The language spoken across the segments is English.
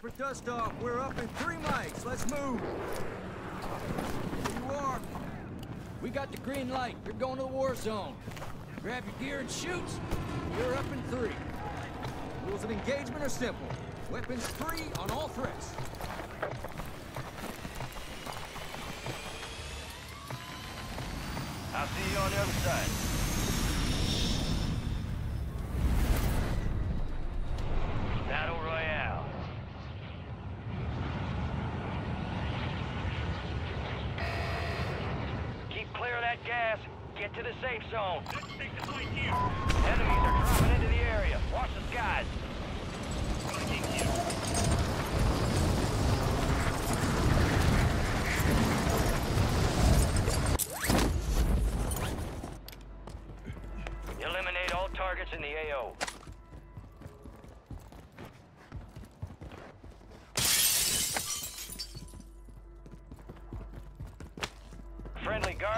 For dust off. We're up in three mikes. Let's move. Here you are. We got the green light. You're going to the war zone. Grab your gear and shoot. You're up in three. Rules of engagement are simple. Weapons free on all threats. I'll see you on the other side.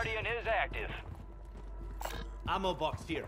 Guardian is active. Ammo box here.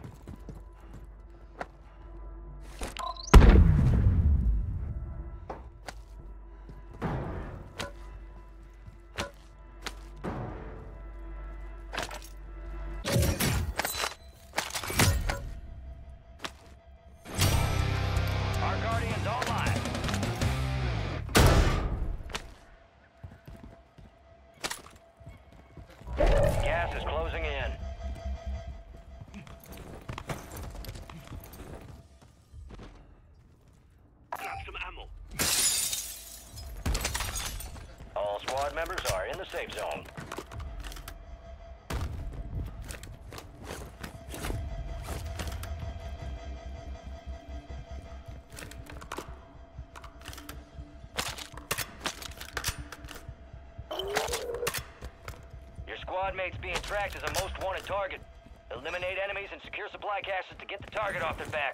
Safe zone. Your squad mate's being tracked as a most wanted target. Eliminate enemies and secure supply caches to get the target off their back.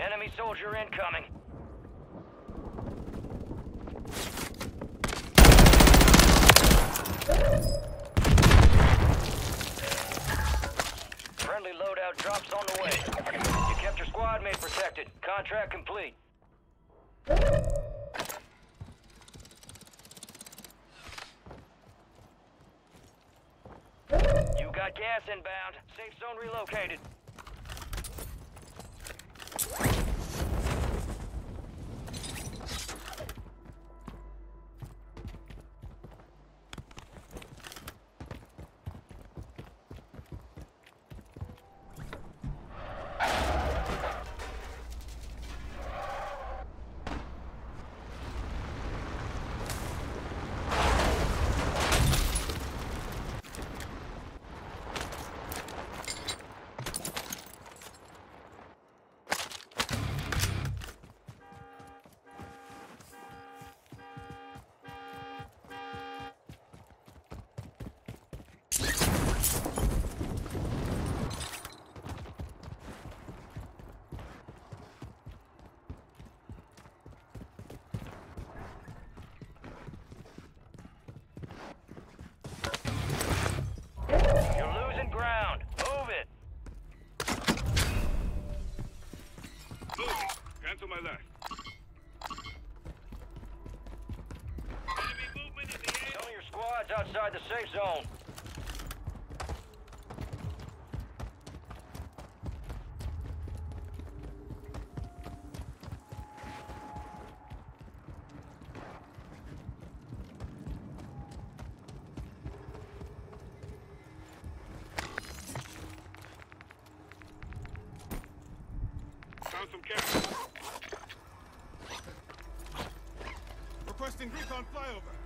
Enemy soldier incoming. Friendly loadout drops on the way. You kept your squad mate protected. Contract complete. You got gas inbound. Safe zone relocated. Outside the safe zone. Some cash. Requesting recon flyover.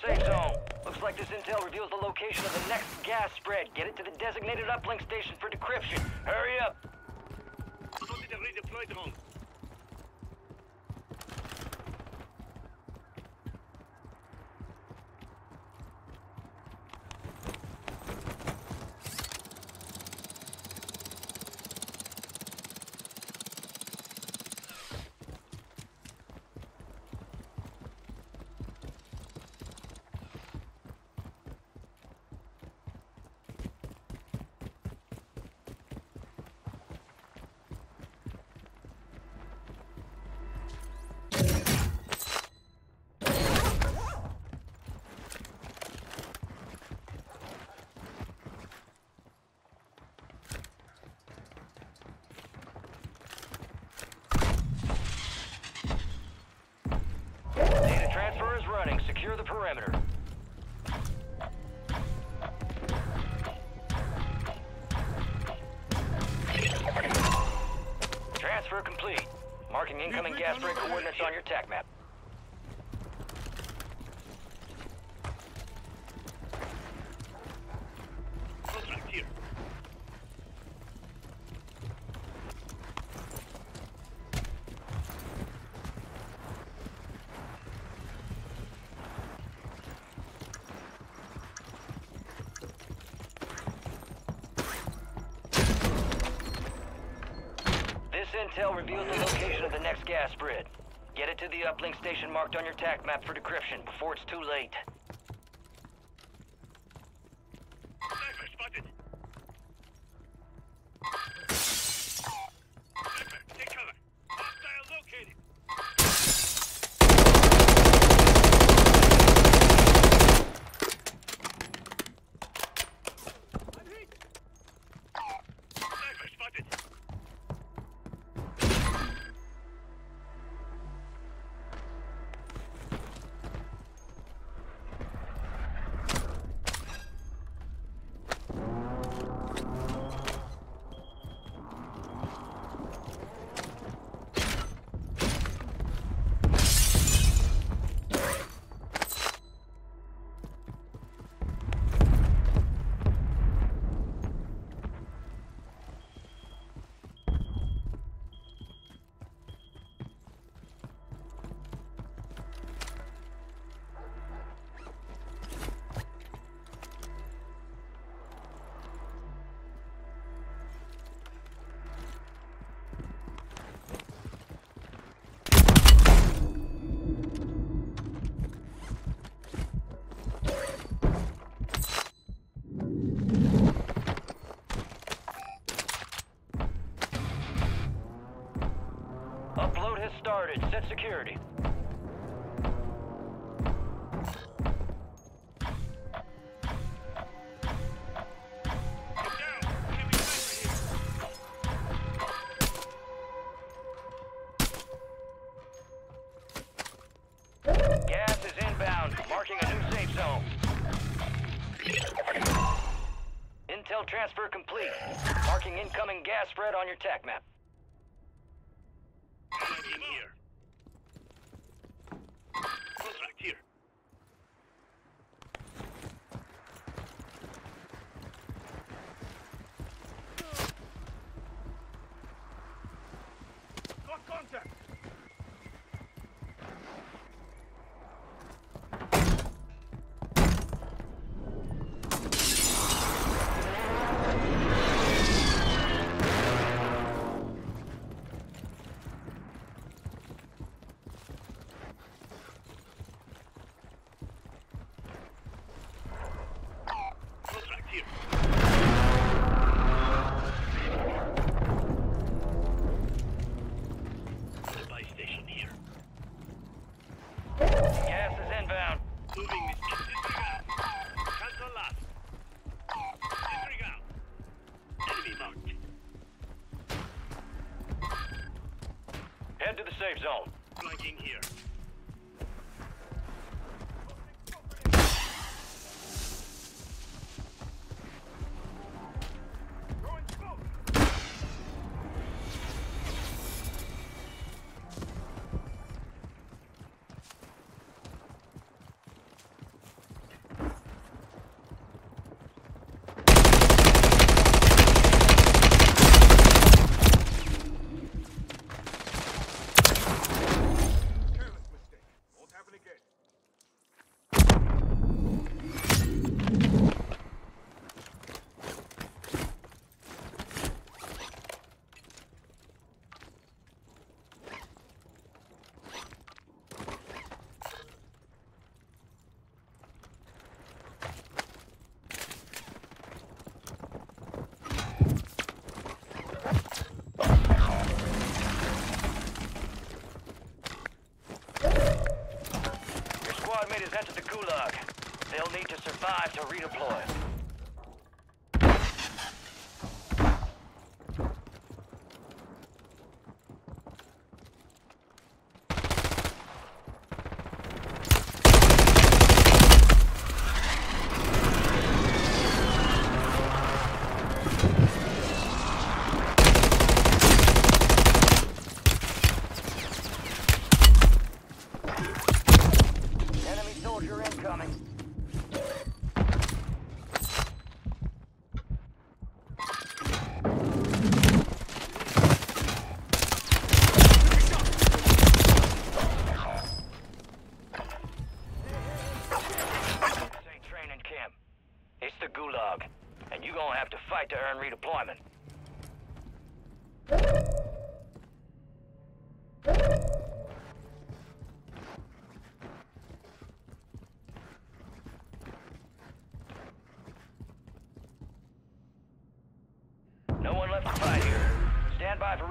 The safe zone. Looks like this intel reveals the location of the next gas spread. Get it to the designated uplink station for decryption. Hurry up. Incoming gas spread coordinates on your TAC map. Contract here. This intel reveals the location of the next gas spread. Get it to the uplink station marked on your TAC map for decryption before it's too late. alerted. Set security. safe zone. Flagging here. They'll need to survive to redeploy. Enemy.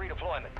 redeployment.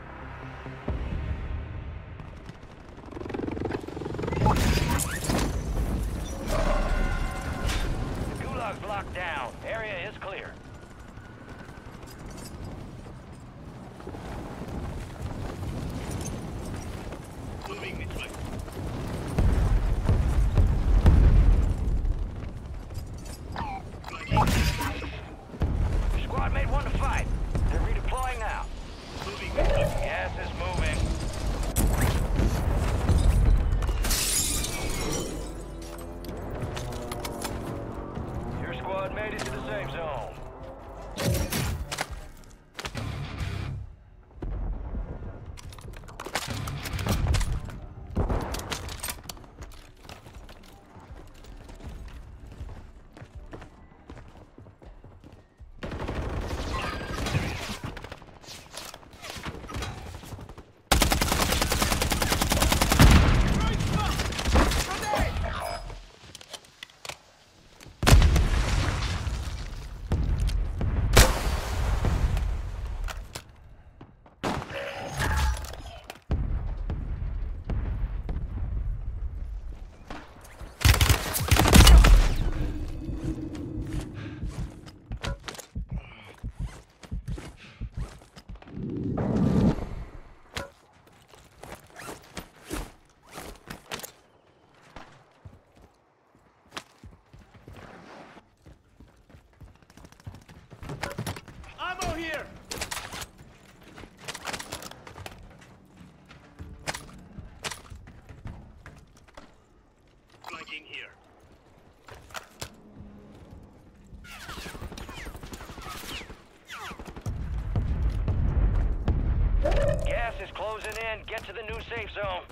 Closing in. Get to the new safe zone.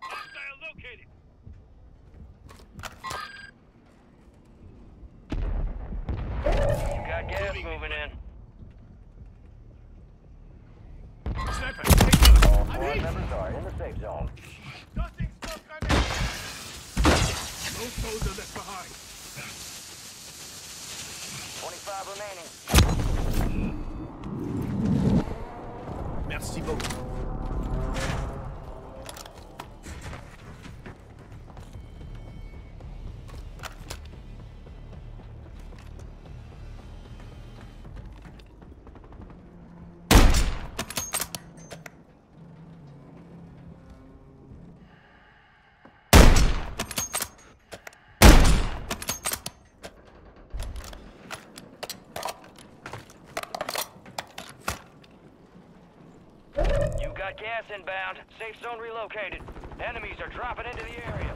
Hostile located. You got gas moving in. Sniper, take cover. All I'm squad hit. members are in the safe zone. Nothing smoke on me. No soldier left behind. 25 remaining. Merci beaucoup. Inbound. Safe zone relocated. Enemies are dropping into the area.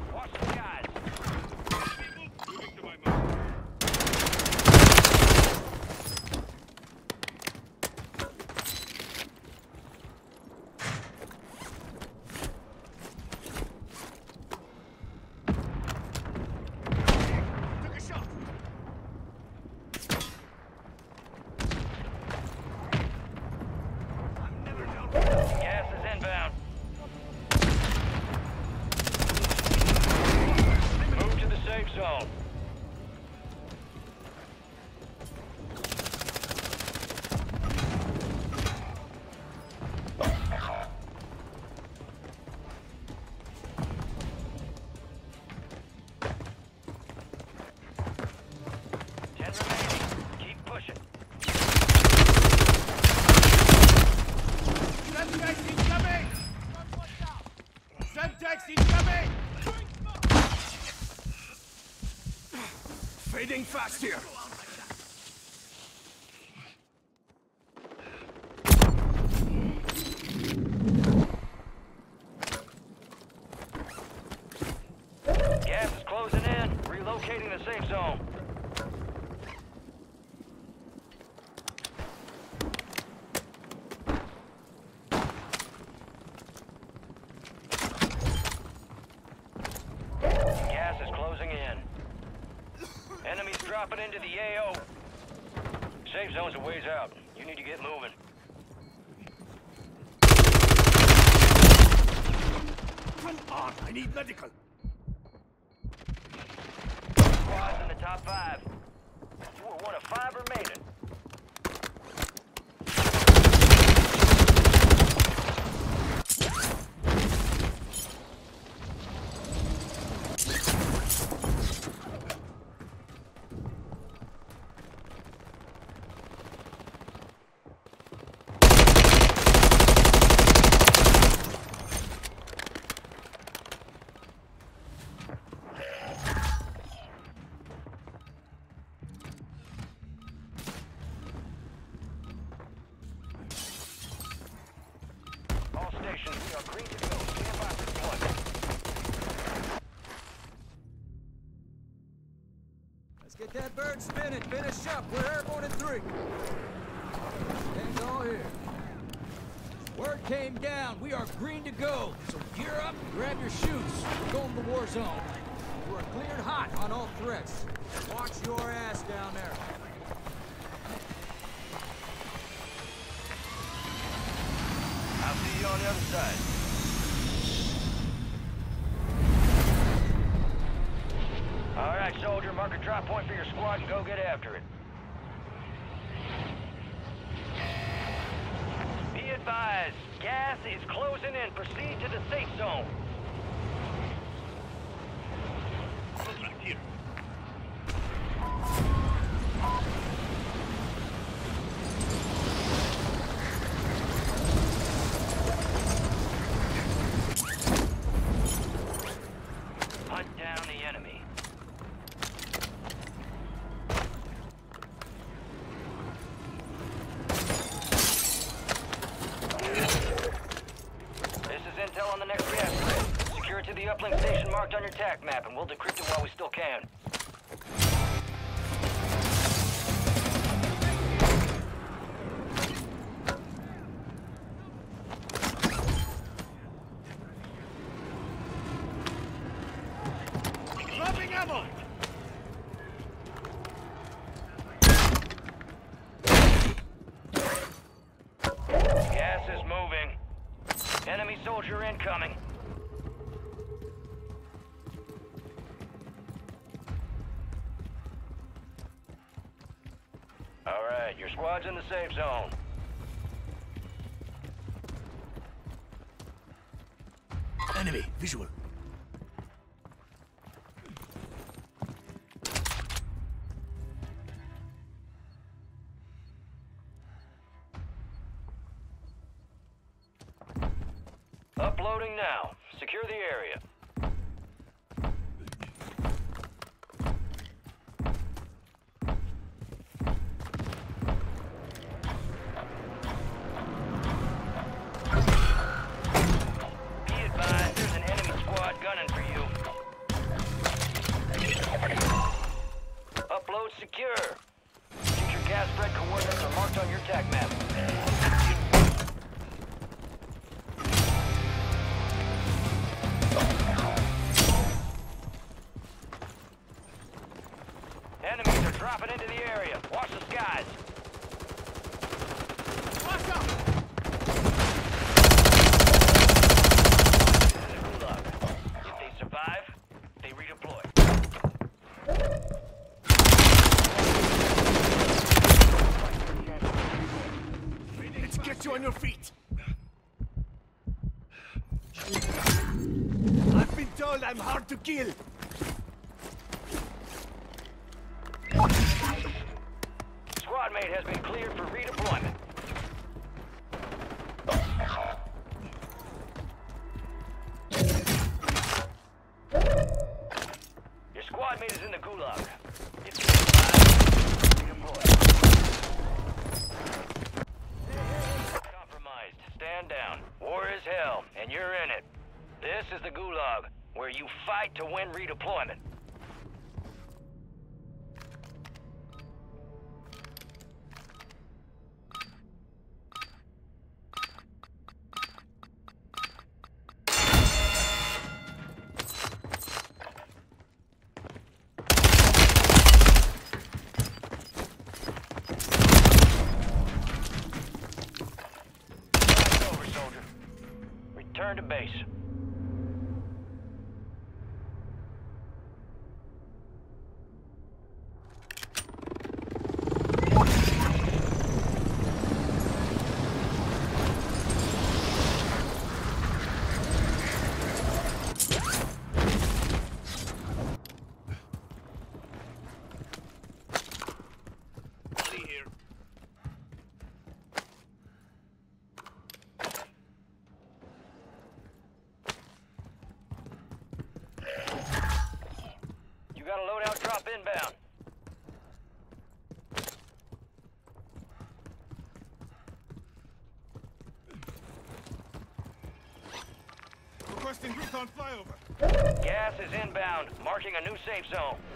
Fast here. Gas is closing in. Relocating the safe zone. Gas is closing in. Enemies dropping into the AO. Safe zone's a ways out. You need to get moving. Come on, I need medical. That bird spinning. Finish up. We're airborne in three. Stand all here. Word came down. We are green to go. So gear up, grab your chutes. We're going to the war zone. We're cleared hot on all threats. Watch your ass down there. I'll see you on the other side. Drop point for your squad and go get after it. Be advised, gas is closing in. Proceed to the safe zone. Squad's in the safe zone. Enemy, visual. Uploading now. Secure the area. to kill. Gas is inbound, marking a new safe zone.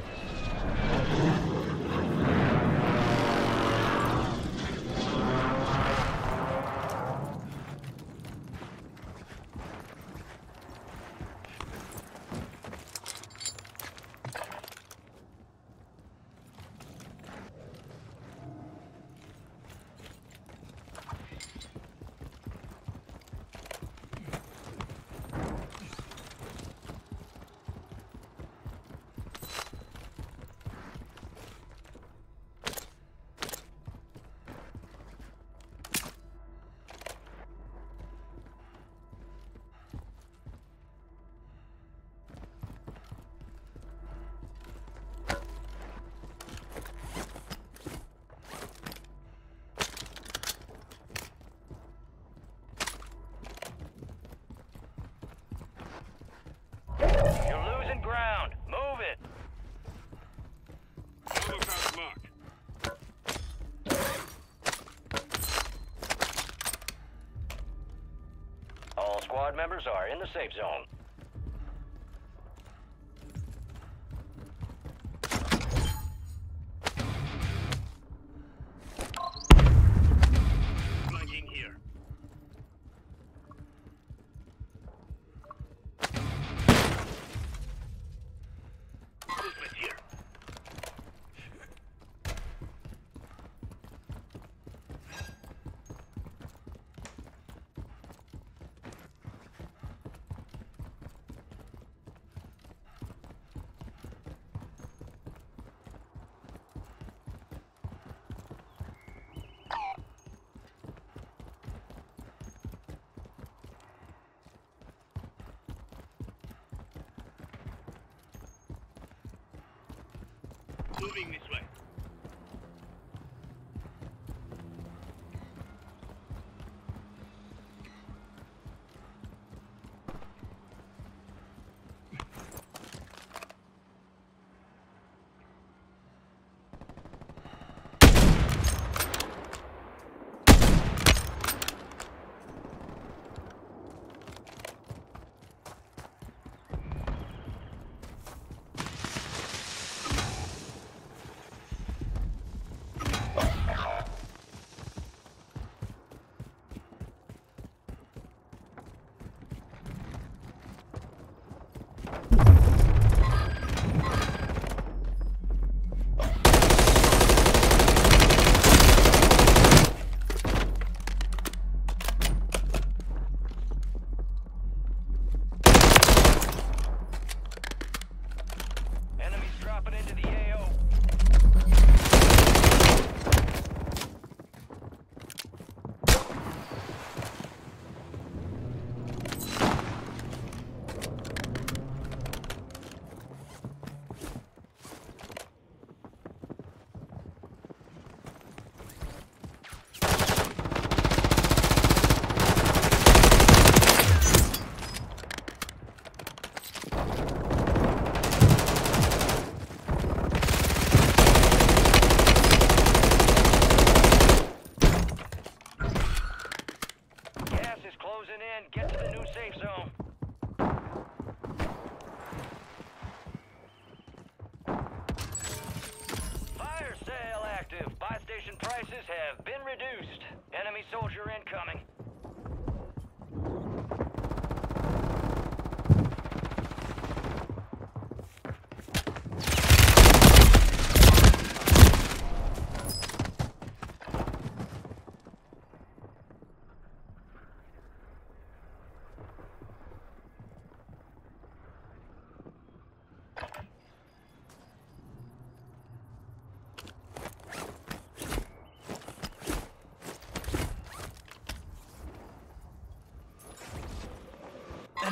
squad members are in the safe zone.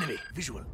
Enemy. Visual.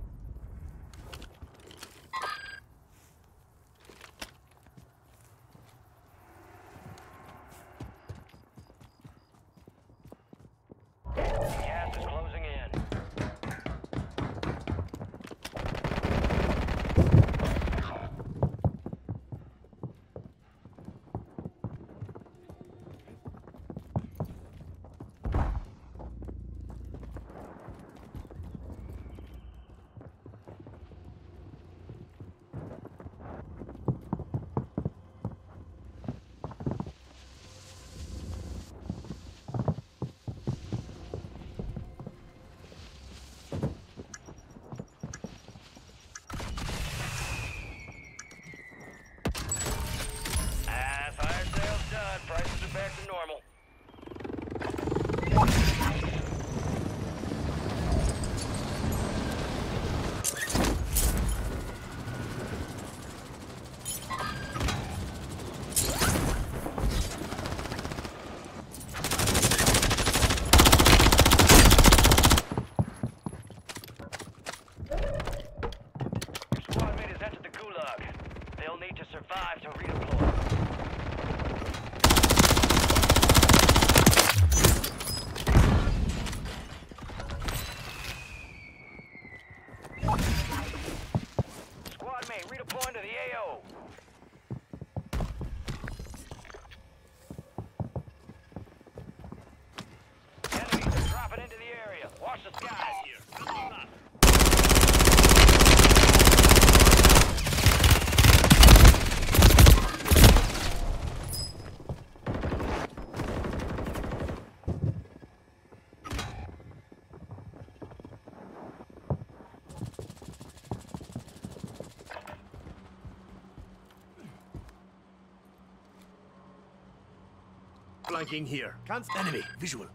Here. Canst enemy. Visual.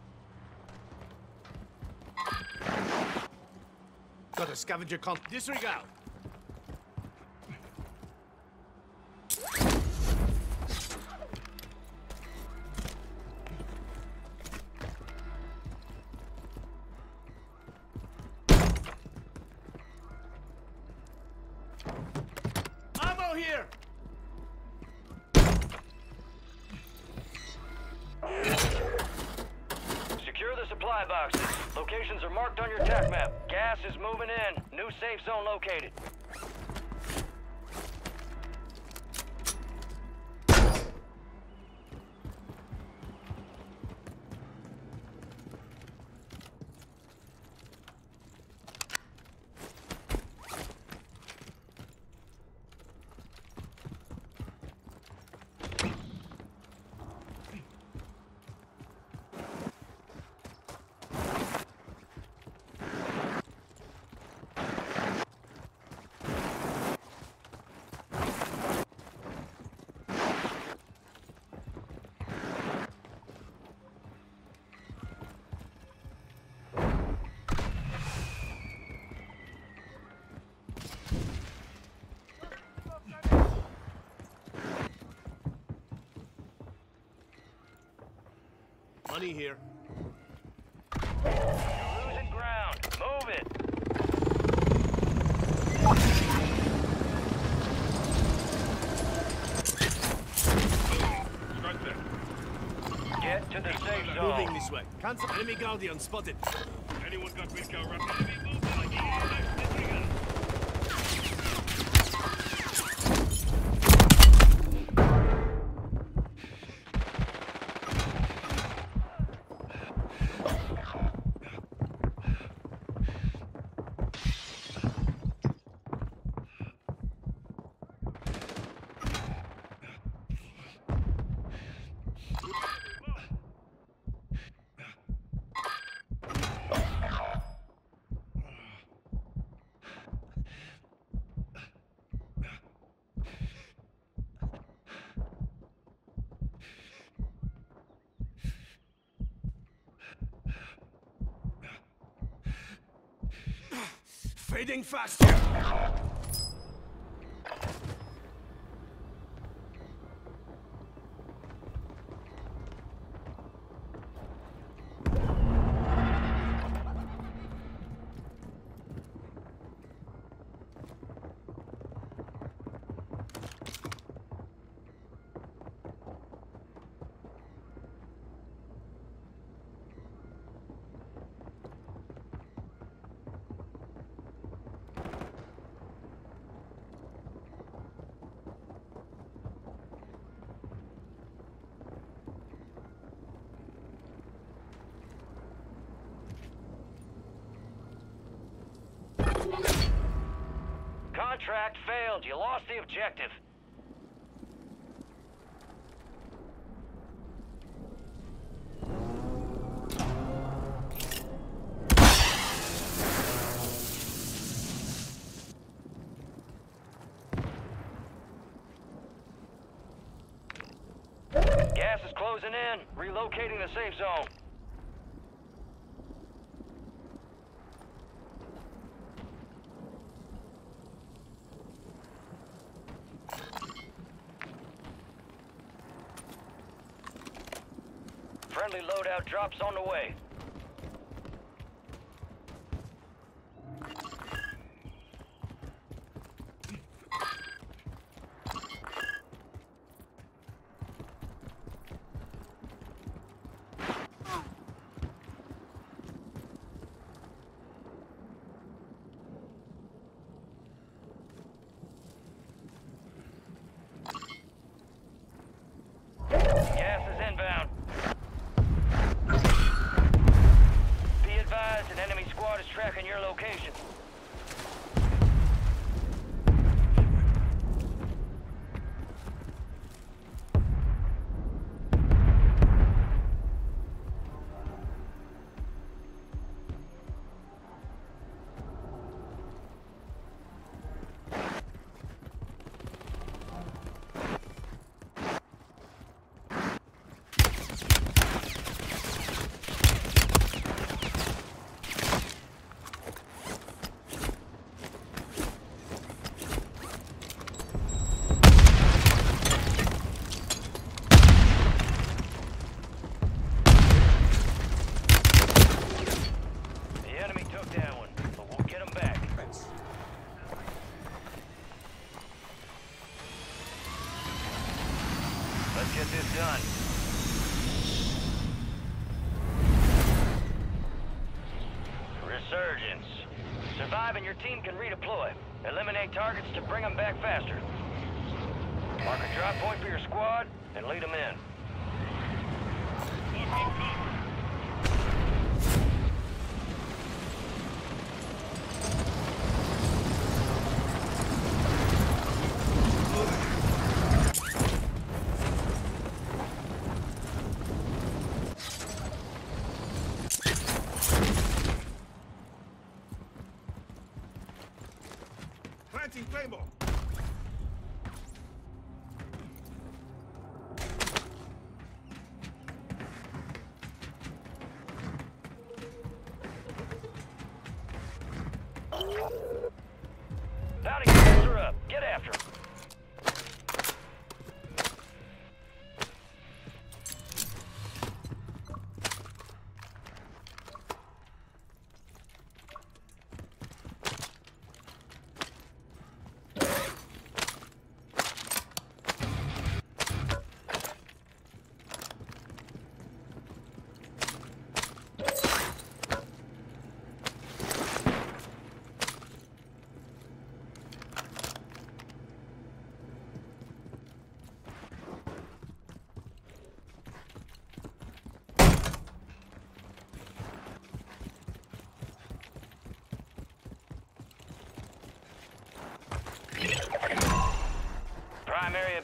Got a scavenger comp. Disregard. Money here. You're losing ground. Move it. Get to the safe Moving this way. Cancel. Enemy Guardian spotted. Anyone got Wilco Rapid? Enemy movement. Disregard. Fading fast here. Contract failed. You lost the objective. Gas is closing in. Relocating the safe zone. Drops on the way.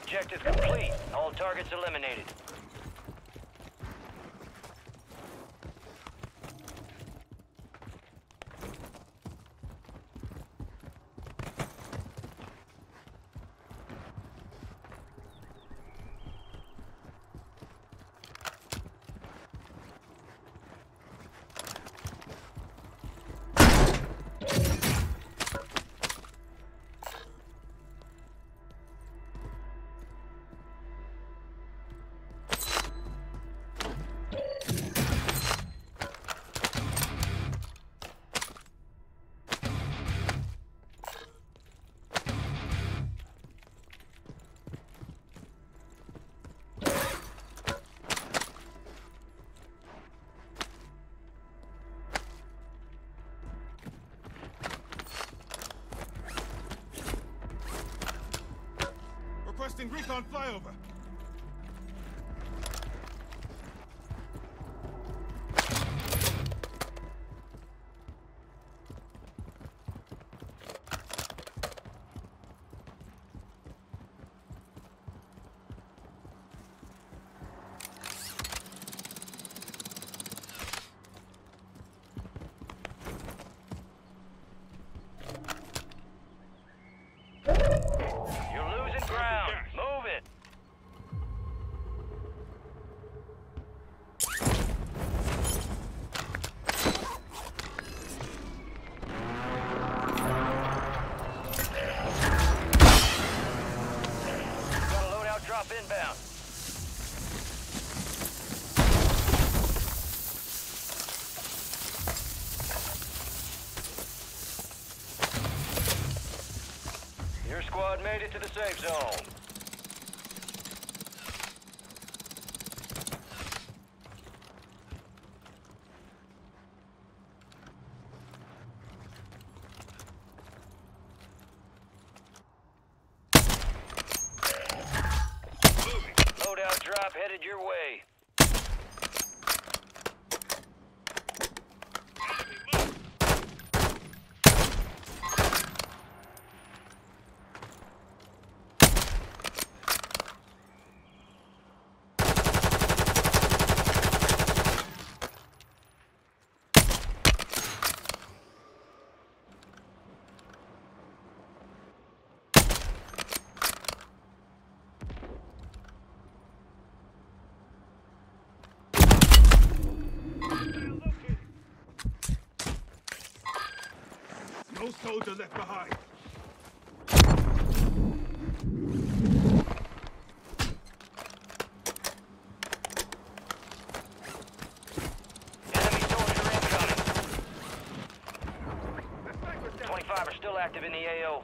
Objective complete. All targets eliminated. Recon flyover. squad made it to the safe zone. soldier left behind. 25 are still active in the AO.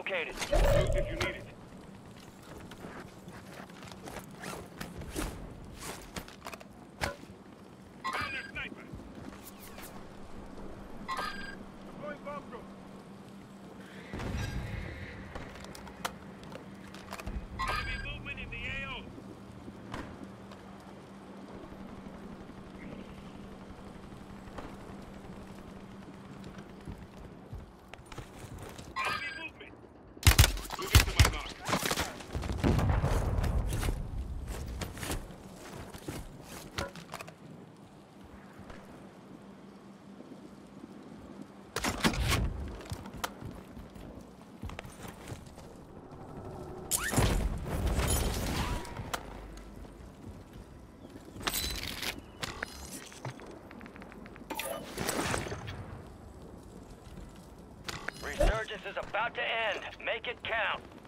Located. Shoot if you need it. Found their sniper. Deploying bomb drone. Enemy movement in the AO. Enemy movement. Moving to my mark. Resurgence is about to end. Make it count.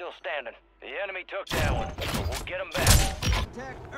still standing. The enemy took that one, but we'll get him back.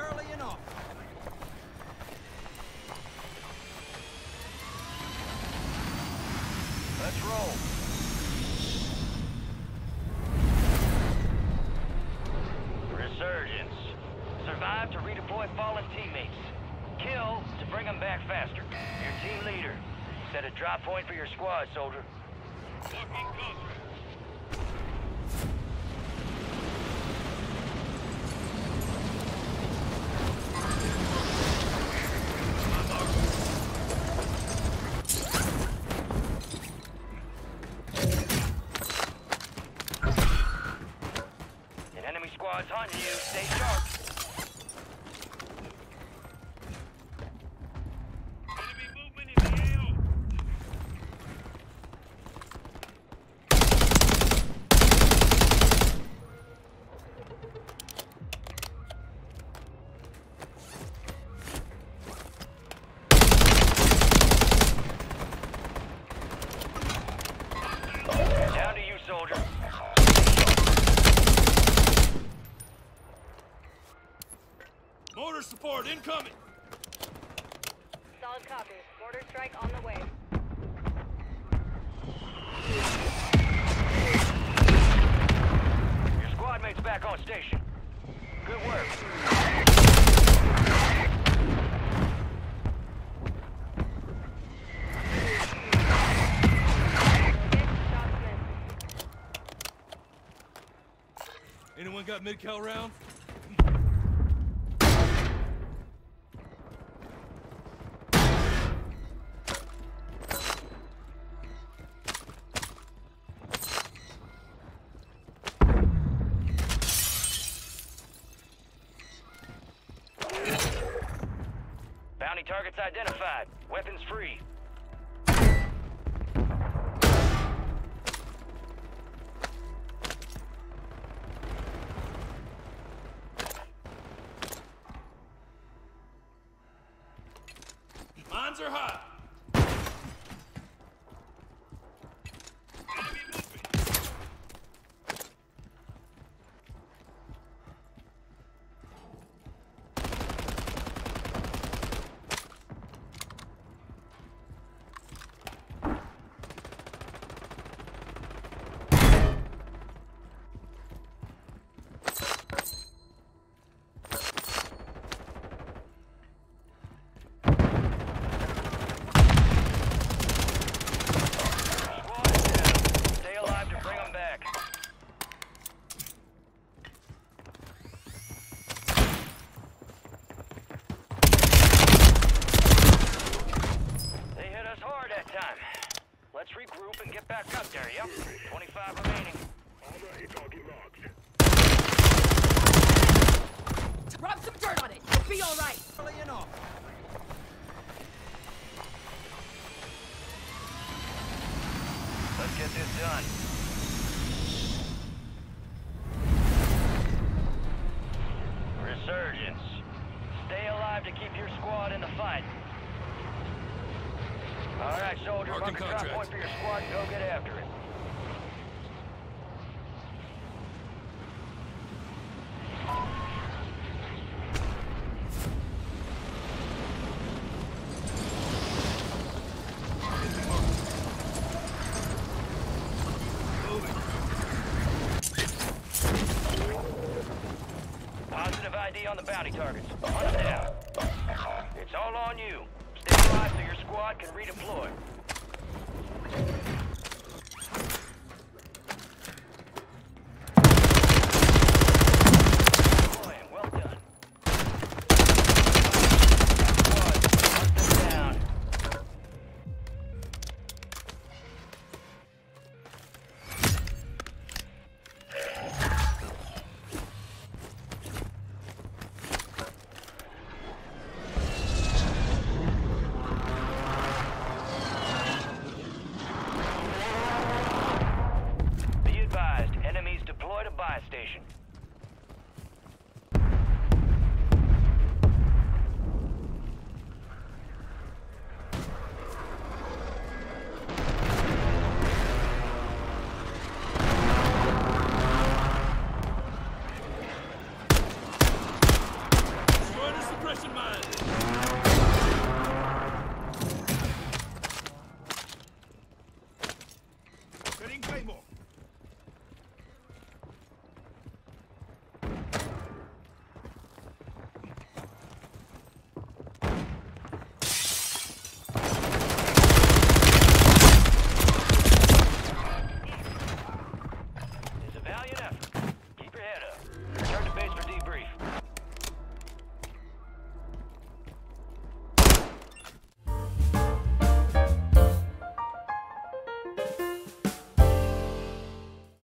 mid-cal round? Bounty targets identified. Weapons free. Panzerhut! ID on the bounty targets. Hunt them down. It's all on you. Stay alive so your squad can redeploy.